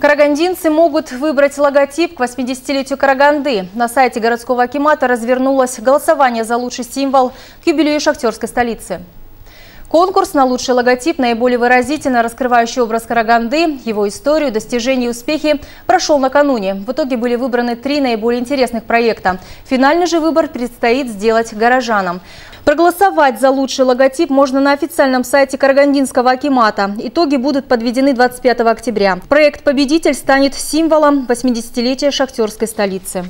Карагандинцы могут выбрать логотип к 80-летию Караганды. На сайте городского акимата развернулось голосование за лучший символ к юбилею шахтерской столицы. Конкурс на лучший логотип, наиболее выразительно раскрывающий образ Караганды, его историю, достижения и успехи, прошел накануне. В итоге были выбраны три наиболее интересных проекта. Финальный же выбор предстоит сделать горожанам. Проголосовать за лучший логотип можно на официальном сайте Карагандинского акимата. Итоги будут подведены 25 октября. Проект «Победитель» станет символом 80-летия шахтерской столицы.